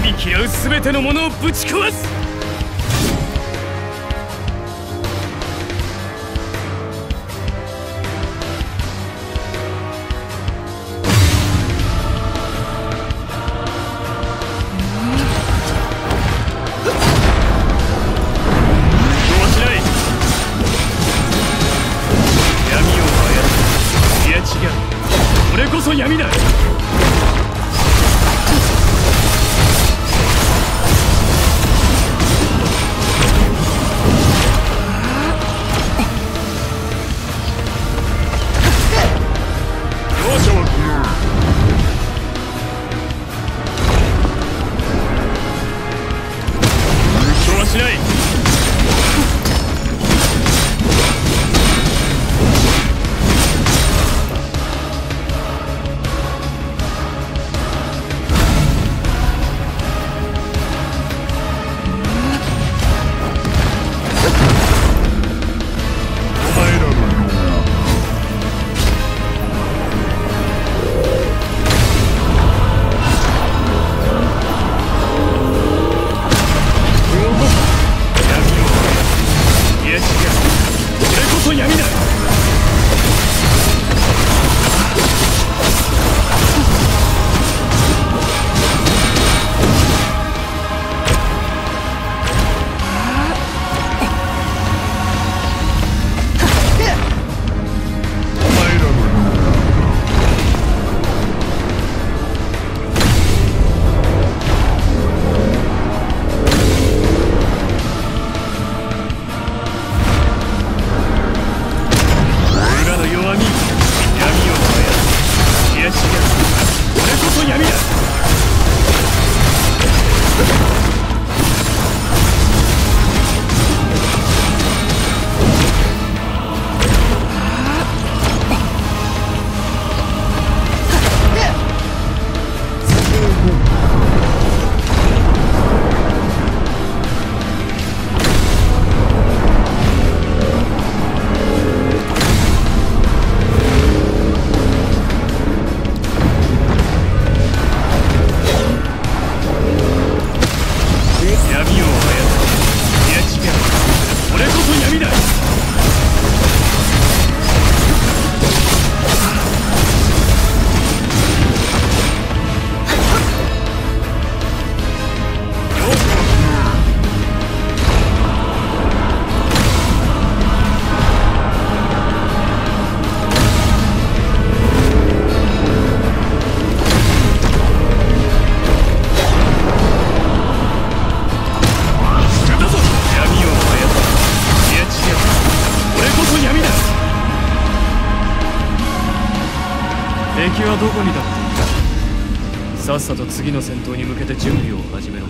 日々嫌う全てのものをぶち壊す。こそ闇だ。敵はどこにだっていたさっさと次の戦闘に向けて準備を始めろ。